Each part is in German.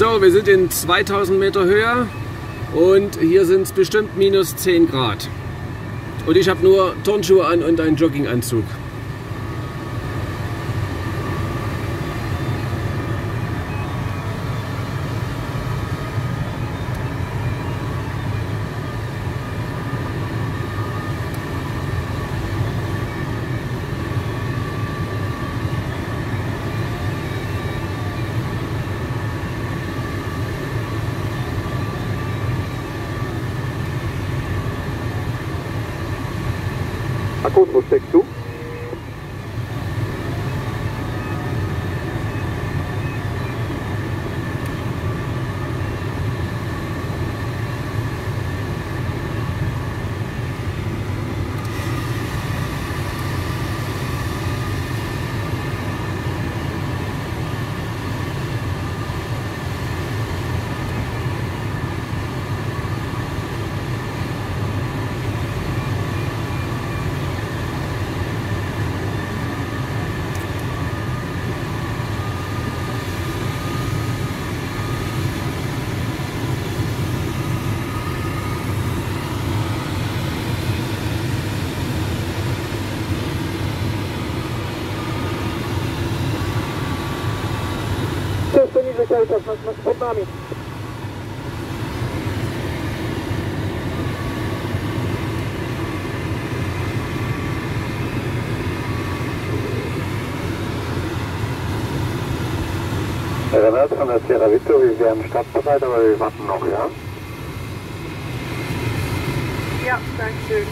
So, wir sind in 2000 Meter Höhe und hier sind es bestimmt minus 10 Grad. Und ich habe nur Turnschuhe an und einen Jogginganzug. à contre-texto cały czas, pod nami. Renat von der Sierra Vito, wir wären startbereit, aber wir warten noch, ja? Ja, danke schön.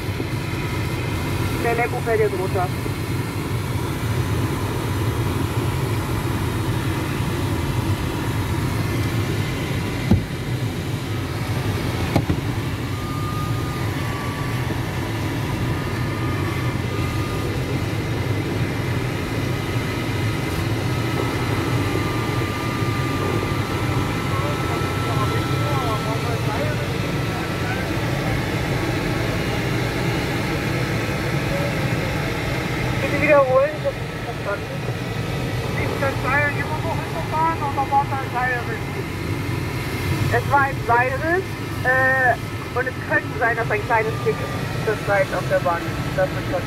Der Lecko fällt jetzt runter. Bitte wiederholen, ich hab's nicht verstanden. Ist das Seil immer noch in der Bahn oder war das Seilriss? Es war ein Seilriss äh, und es könnte sein, dass ein kleines Stück das Seil auf der Bahn ist. Das ist schon